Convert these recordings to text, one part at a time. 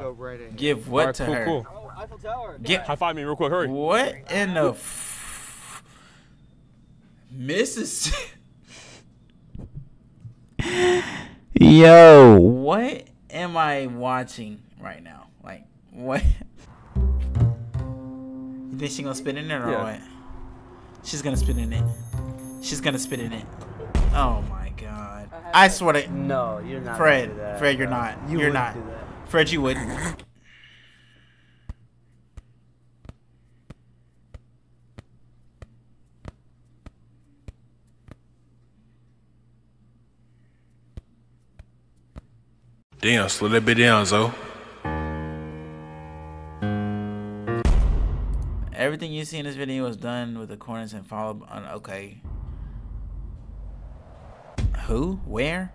Go right ahead. Give what Alright, to cool, her? cool. Oh, Eiffel Tower. Get High five me real quick. Hurry. what in the f- Mississippi? Yo, what am I watching right now? Like, what? You think she gonna spit in it or Yeah. what? She's gonna spit in it. She's gonna spit in it. Oh my god! I swear to No, you're not. Fred, that, Fred, you're bro. not. You You're wouldn't not. Do that. Fred, you wouldn't. Damn, slow that bit down, Zo. Everything you see in this video was done with the corners and followed on. Okay. Who? Where?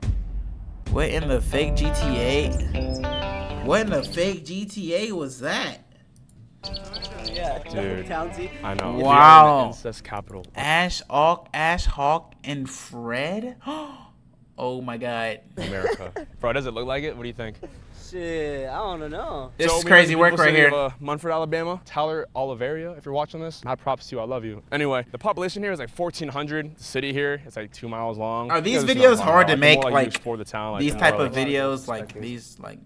What in the fake GTA? What in the fake GTA was that? Yeah, Dude. Townsy. I know. Wow. We are in the incest capital. Ash Hawk, Ash Hawk, and Fred. Oh my God! America. Bro, does it look like it? What do you think? Shit, I don't know. This So, is crazy work right city here. Of, uh, Munford, Alabama. Tyler Oliveira, if you're watching this, my props to you. I love you. Anyway, the population here is like 1,400. The city here is like two miles long. Are these videos hard to make, more, you like, explore the town, like, these type more, of like, videos like Second. these like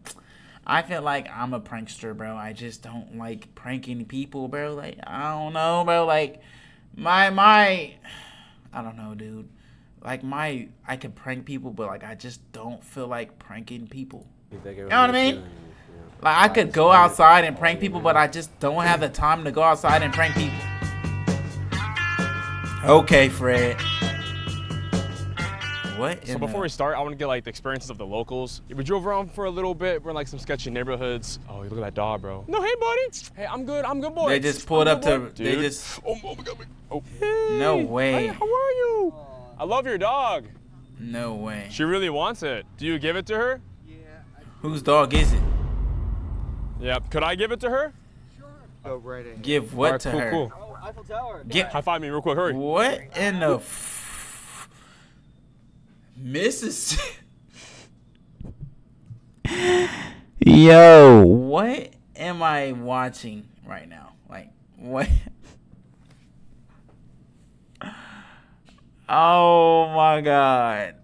i feel like i'm a prankster bro. I just don't like pranking people bro. Like i don't know bro. Like my my i don't know dude. Like my i can prank people but like i just don't feel like pranking people. You know what I mean? like i could go outside and prank people but i just don't have the time to go outside and prank people. Okay fred what So before the- we start, I want to get like the experiences of the locals. We drove around for a little bit. We're in like some sketchy neighborhoods. Oh, look at that dog, bro. No, hey, buddy. Hey, I'm good. I'm good, boy. They just pulled I'm up to. boy. They Dude. just. Oh, oh my God. Oh. Hey. No way. Hey, how are you? I love your dog. No way. She really wants it. Do you give it to her? Yeah. Whose dog is it? Yep. Could I give it to her? Sure. Go right ahead. Give what Alright, to cool, her? cool. Oh, Eiffel Tower. Get High five me real quick. Hurry. what in the f- Mississippi? Yo, what am I watching right now? Like what? Oh my god.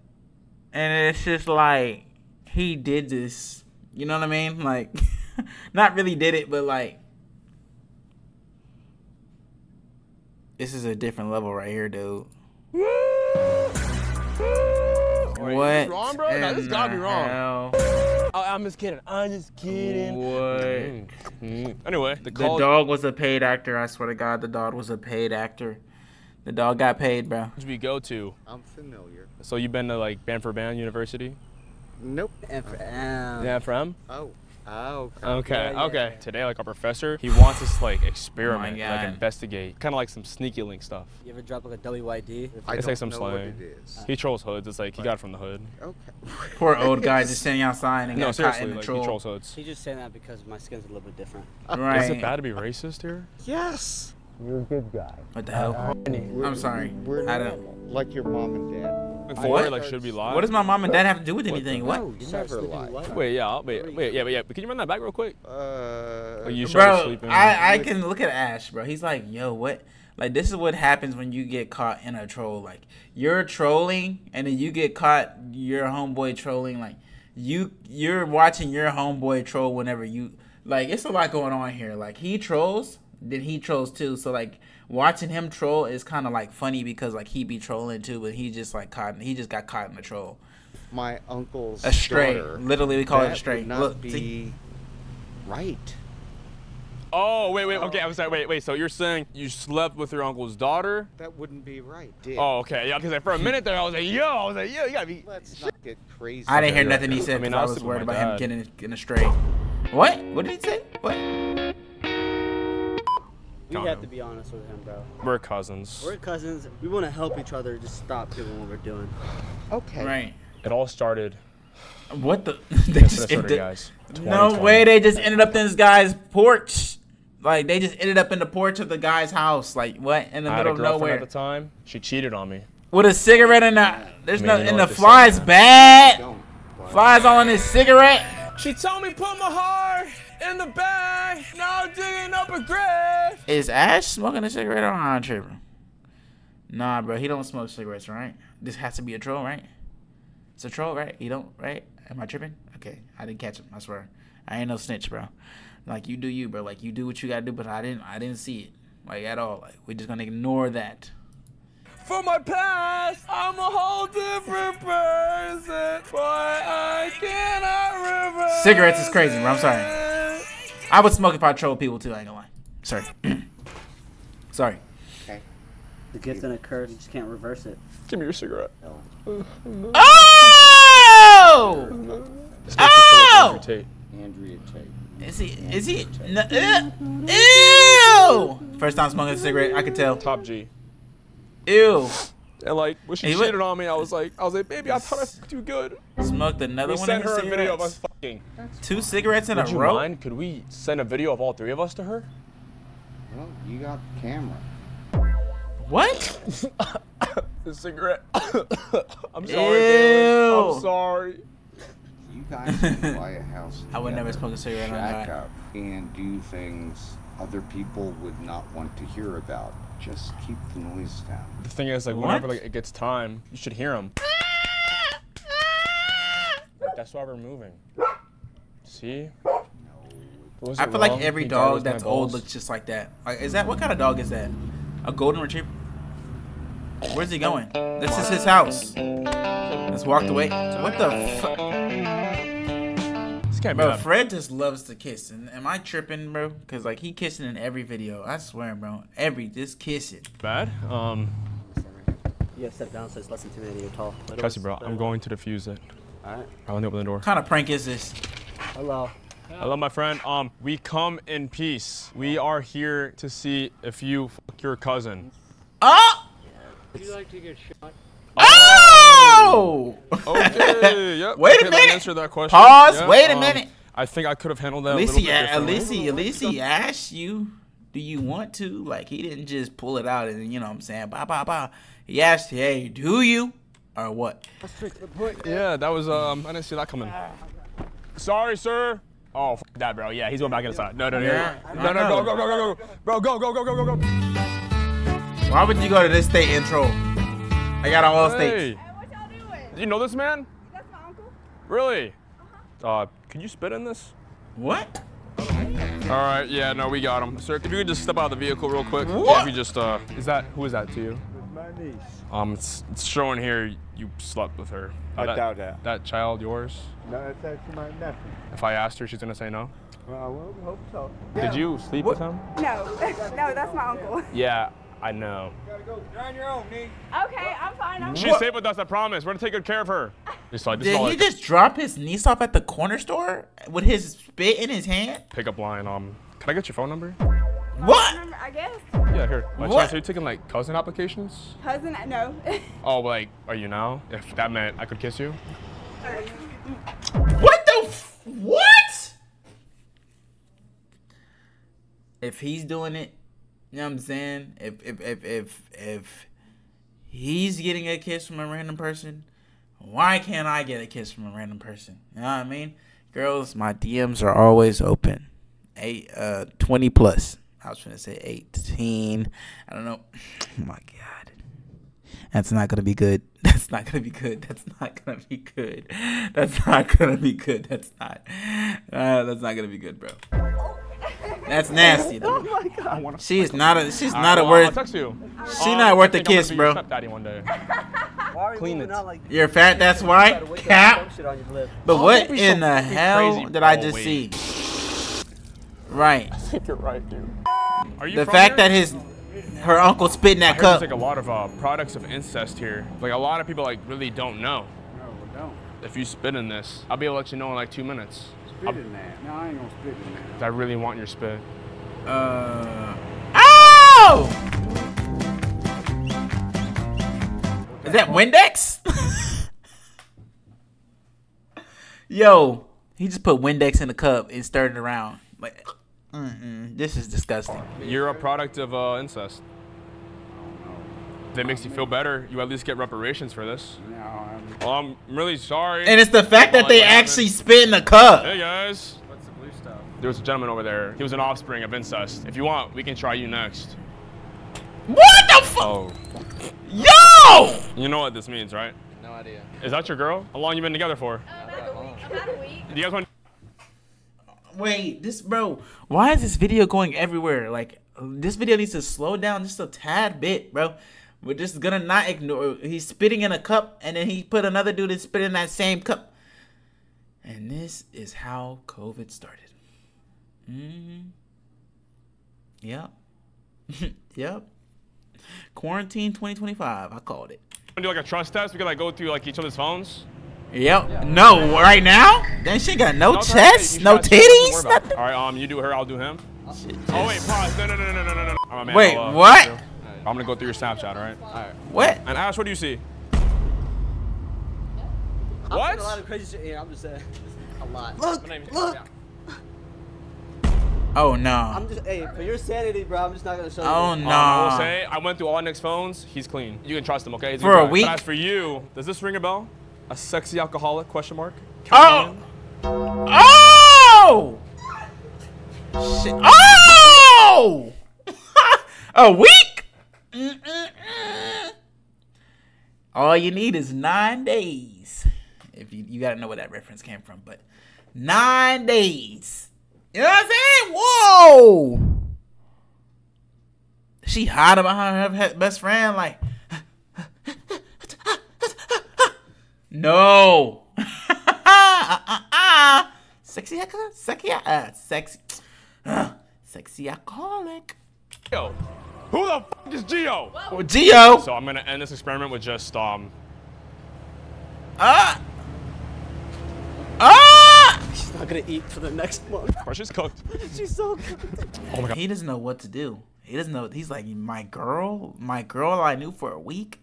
And it's just like he did this. You know what I mean? Like not really did it, but like this is a different level right here, dude. Wait, what? Wrong, bro? No, this gotta be wrong. hell? Oh, I'm just kidding. I'm just kidding. What? Anyway, the The dog was a paid actor. I swear to God, the dog was a paid actor. The dog got paid, bro. we go to. I'm familiar. So you've been to like Banford Band University? Nope. And for, um, Yeah, from. Oh. Oh. Okay, Yeah, yeah, okay. yeah. Today, like our professor, he wants us to like experiment, Oh like investigate, kind of like some sneaky link stuff. You ever drop like a WYD? I It's like some know what slang. it is. He trolls hoods. It's like he got it from the hood. Okay. Poor old guy just sitting outside and No, got caught seriously, in the like he trolls hoods. He's just saying that because my skin's a little bit different. Right. Is it bad to be racist here? Yes. You're a good guy. What the hell? I'm sorry. We're I don't. like your mom and dad. Like, What? like should we lie? What does my mom and dad have to do with anything? What? No, you Never sleeping lied. with white. Wait, yeah, I'll- wait, wait, yeah, but yeah. But can you run that back real quick? Uh. Like you started Bro, sleeping. I, I can look at Ash, bro. He's like, yo, what? Like, this is what happens when you get caught in a troll. Like, you're trolling, and then you get caught, your homeboy trolling. Like, you, you're watching your homeboy troll whenever you, like, it's a lot going on here. Like, he trolls, then he trolls too. So, like, watching him troll is kind of, like, funny because, like, he be trolling too, but he just, like, caught, he just got caught in the troll. my uncle's A stray. daughter. Literally, we call it a That stray. would not Look, be see? right. oh, wait, wait. Oh. Okay, I was like, wait, wait. So you're saying you slept with your uncle's daughter? That wouldn't be right. Dick. Oh, okay. Yeah, because like, for a minute there, I was like, yo, I was like, yo, you gotta be. Let's not get crazy. I didn't hear nothing he said. I said mean, because I, I was was worried about my him getting getting getting astray. What? What did he say? What? We have down. to be honest with him, bro. We're cousins. We're cousins. We want to help each other. Just stop doing what we're doing. Okay. Right. It all started. What the? they just it started, ended, guys. no way. They just ended up in this guy's porch. Like they just ended up in the porch of the guy's house. Like what? In the I had a middle of nowhere. at the time. She cheated on me. With a cigarette in the. There's I no. mean, you And the what to flies man. bad. Flies all in his cigarette. She told me put my heart in the bag. Now I'm digging up a grave. Is Ash smoking a cigarette or am I tripping? Nah, bro, he don't smoke cigarettes, right? This has to be a troll, right? It's a troll, right? He don't, right? Am I tripping? Okay, I didn't catch him. I swear, I ain't no snitch, bro. Like you do you, bro. Like you do what you gotta do, but I didn't, I didn't see it, like at all. Like we're just gonna ignore that. For my past, I'm a whole different person, but I cannot reverse. Cigarettes is crazy, bro. I'm sorry. I would smoke if I troll people too. I ain't gonna lie. Sorry. sorry. Okay. The gift and a curse, you just can't reverse it. Give me your cigarette. Oh! Oh! Andrew Tate. Andrea Tate. Is he? Is he? N- uh, ew! First time smoking a cigarette, I could tell. Top G. Ew. And like when she He cheated on me, I was like, I was like, baby, I thought I would do good. Smoked another We one sent of his her a video of us cigarettes. fucking. Two cigarettes in Would a you row. mind? Could we send a video of all three of us to her? Well, you got the camera. What? The cigarette. I'm sorry, Galen. Ew. I'm sorry. You guys can buy a house. I would never together, smoke a cigarette on Shack that. up and do things other people would not want to hear about. Just keep the noise down. The thing is, like, What? whenever like it gets time, you should hear him. That's why we're moving. See? Was I it feel like every He dog that's old balls? looks just like that. Like, is that what kind of dog is that? A golden retriever? Where's he going? This is his house. Let's walk away. What the fuck? This can't be Bro, that Fred just loves to kiss. And am I tripping, bro? Cause like he kissing in every video. I swear, bro. Every just kissing. bad. Um, You gotta step down so it's less than two minutes. You're tall. Little- Cassie, bro, I'm going to defuse it. Alright. I want to open the door. What kind of prank is this? Hello. Hello, my friend. Um, we come in peace. We are here to see if you fuck your cousin. Oh! Would you like to get shot? Oh! Okay. Yep. Wait a okay, minute. Answer that question. Pause, Yeah, wait a um, minute. I think I could have handled that At a least little he, bit at least he, at least he asked you, do you want to? Like he didn't just pull it out and you know what I'm saying, bah bah bah. He asked, hey, do you or what? Yeah, that was um. I didn't see that coming. Sorry, sir. Oh, f- that, bro. Yeah, he's going back inside. No, no, no, Yeah, no, no, no, go, go, go, go, go, bro, go, go, go, go, go, go. Why would you go to this state intro? I got all. Hey, What y'all doing? do you know this man? That's my uncle. Really? Uh huh. can you spit in this? What? All right, yeah, no, we got him. Sir, if you could just step out of the vehicle real quick. Yeah, What? if you just, uh, is that, who is that to you? My niece. Um, it's, it's showing here you slept with her. Uh, I that, doubt that. That child yours? No, that's actually my nephew. If I asked her, she's gonna say no. Well, I will hope so. Did you sleep with him? No, no, that's my uncle. Yeah, I know. You gotta go. You're on your own, Nee. Okay, I'm fine. I'm She's safe with us, I promise. We're gonna take good care of her. Just like, this Did he like just drop his niece off at the corner store with his spit in his hand? pickup line. Um, can I get your phone number? What? Remember, I guess. Yeah, here. My What? chance, are you taking like cousin applications? Cousin, no. Oh, like, are you now? If that meant I could kiss you? What the? F- what? If he's doing it, you know what I'm saying? If if if if if he's getting a kiss from a random person, why can't I get a kiss from a random person? You know what I mean? Girls, my DMs are always open. Eight uh twenty plus. I was gonna say eighteen. I don't know. Oh my god. That's not gonna be good. That's not gonna be good. That's not gonna be good. That's not gonna be good. That's not. Uh, that's not gonna be good, bro. That's nasty. Though. oh my god. She is not a. She's All not right, a well, worth. I'll text you. She Um, not worth a think I'm gonna kiss, bro. stepdaddy one day. Why are Clean moving it. out like You're fat. That's why. Wake Cap. some shit on your lip. But Oh, what don't so in the hell crazy. did I Oh, just wait. see? Right. I think you're right, dude. Are you The fact here? that his her uncle spit in I that heard there's cup. like a lot of uh, products of incest here. Like a lot of people like really don't know. No, we don't. If you spit in this, I'll be able to let you know in like two minutes. Spit in that. No, I ain't gonna spit in that. I really want your spit. Uh. Oh! Is that Windex? Yo, he just put Windex in a cup and stirred it around. Like, mm-mm, this is disgusting. You're a product of uh, incest. If it makes you feel better, you at least get reparations for this. No, I'm, Well, I'm really sorry. And it's the fact that they what happened? actually spit in the cup. Hey guys. what's the blue stuff? There was a gentleman over there. He was an offspring of incest. If you want, we can try you next. What the fuck? Oh. Yo! You know what this means, right? No idea. Is that your girl? How long you been together for? Uh, about a week. Do you guys want? Wait, this bro. Why is this video going everywhere? Like, this video needs to slow down just a tad bit, bro. We're just gonna not ignore. He's spitting in a cup, and then he put another dude and spit in that same cup. And this is how COVID started. Mm. Yep. yep. Quarantine 2025. I called it. to do like a trust test? We could like go through like each other's phones. Yep. No, right now? Then she got no No, it's all right. chest, no should- you should titties, worry about it. nothing. All right, um, you do her, I'll do him. Oh wait, pause. No, no, no, no, no, no, no. All right, man, Wait, I'll, uh, what? I'm gonna go through your Snapchat, all right? All right. What? And Ash, what do you see? I'm What? seeing a lot of crazy shit here. I'm just saying. A lot. My name is- look. Oh no. I'm just, hey, for your sanity, bro, I'm just not gonna show you. Oh no. Um, I will say, I went through all Nick's phones. He's clean. You can trust him, okay? He's For a week? But as for you, does this ring a bell? A sexy alcoholic? Question mark. Oh! Oh! Shit. Oh! a week? Mm-mm-mm. All you need is nine days. If you, you gotta know where that reference came from, but nine days. You know what I'm saying? Whoa! She hiding behind her best friend, like. No. uh-uh. Sexy. Sexy. Uh, sexy. Uh, sexy alcoholic. Yo, who the fuck is Geo? Oh, Gio. So I'm gonna end this experiment with just um. Ah. Ah. She's not gonna eat for the next month. She's cooked. She's so good. Oh my god. He doesn't know what to do. He doesn't know. He's like, my girl, my girl I knew for a week.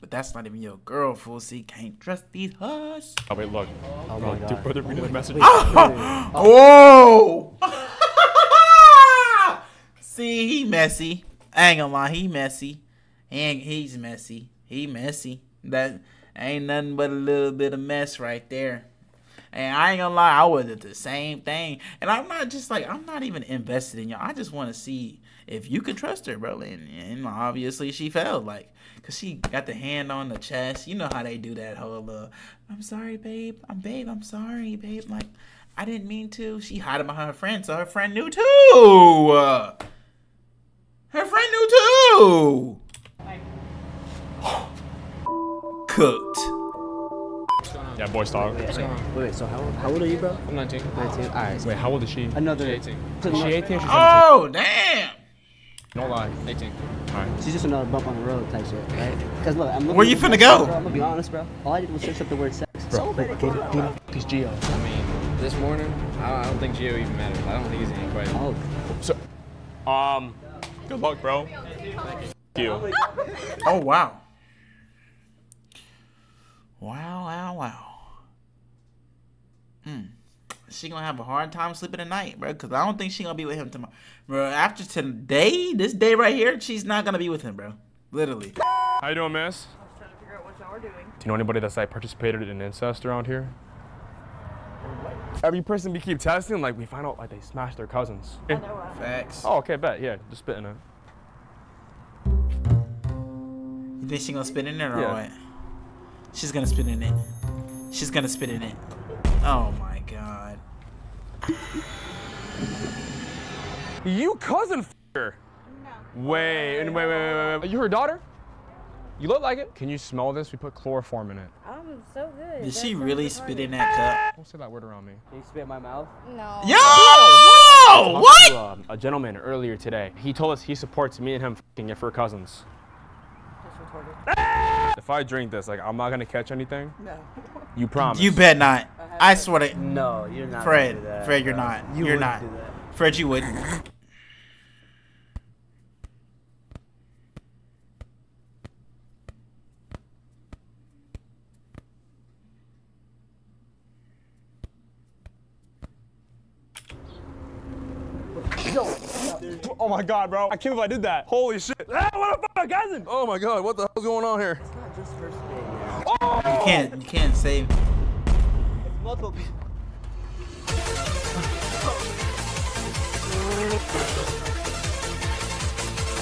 But that's not even your girl, fool. See, can't trust these hush. Oh wait, look. Oh Bro, my dude, brother, read the message. Whoa! See, he messy. I ain't gonna lie, he messy. He ain't, he's messy. He messy. That ain't nothing but a little bit of mess right there. And I ain't gonna lie, I was have the same thing. And I'm not just like I'm not even invested in y'all. I just want to see if you can trust her, bro. And, and obviously she failed, like, cause she got the hand on the chest. You know how they do that whole uh, I'm sorry, babe. I'm babe. I'm sorry, babe. Like, I didn't mean to. She hiding behind her friend, so her friend knew too. Uh, her friend knew too. Cooked. Yeah, boys talk. Wait, wait, so how, how old are you, bro? I'm 19. 19. All right. Wait, how old is she? Another. She 18. so She 18 or she's 17? Oh damn. Don't lie. 18. Alright. She's just another bump on the road type shit, right? Because look, I'm looking Where you finna go? Bro, I'm gonna be honest, bro. All I did was search up the word sex. So many Who the fuck is Gio? I mean, this morning, I I don't think Gio even matters. I don't think he's any question. Oh, So, um, good luck, bro. Thank you. Oh wow. Wow, wow, wow. Hmm. She gonna have a hard time sleeping tonight, bro. Cause I don't think she gonna be with him tomorrow, bro. After today, this day right here, she's not gonna be with him, bro. Literally. How you doing, miss? I was trying to figure out what y'all are doing. Do you know anybody that's like participated in incest around here? Every person we keep testing, like we find out like they smashed their cousins. I know uh, Facts. Oh, okay, bet. Yeah, just spit in it. You think she gonna spit in it or Yeah. what? She's gonna spit in it. She's gonna spit in it. Oh my god. You cousin f***er. Wait, wait, wait, wait, wait, wait. You her daughter? You look like it. Can you smell this? We put chloroform in it. I'm so good. Did That she sounds really good spit in that cup? Don't say that word around me. can you spit in my mouth? No. cup? Yo! Talked What? to, um, a gentleman earlier today. He told us he supports me and him f***ing if we're cousins. If I drink this, like, I'm not gonna catch anything. No. You promise? You bet not. I swear to No, you're not. Fred. do that, Fred, you're bro. not. You You're wouldn't not. Do that. Fred, you wouldn't. my god, bro. I can't believe I did that. Holy shit. Ah, what a fucking cousin! Oh my god, what the hell's going on here? It's not just. Oh! You can't, you can't save. It's multiple people.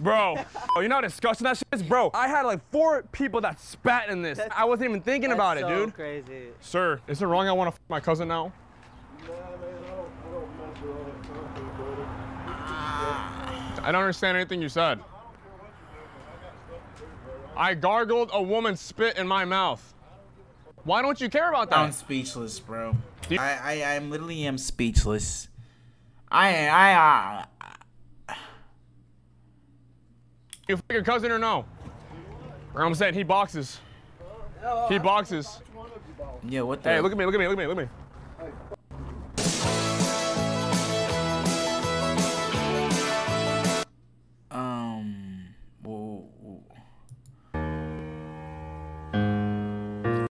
Bro, oh, you know how disgusting that shit is? Bro, I had like four people that spat in this. That's, I wasn't even thinking about so it, dude. crazy. Sir, is it wrong I want to f my cousin now? No, no, no. I don't understand anything you said. I gargled a woman's spit in my mouth. Why don't you care about that? I'm speechless, bro. I, I, I literally am speechless. I, I, uh, You f your cousin or no? I'm saying he boxes. He boxes. yeah, what the? Hey, look at me, look at me, look at me, look at me.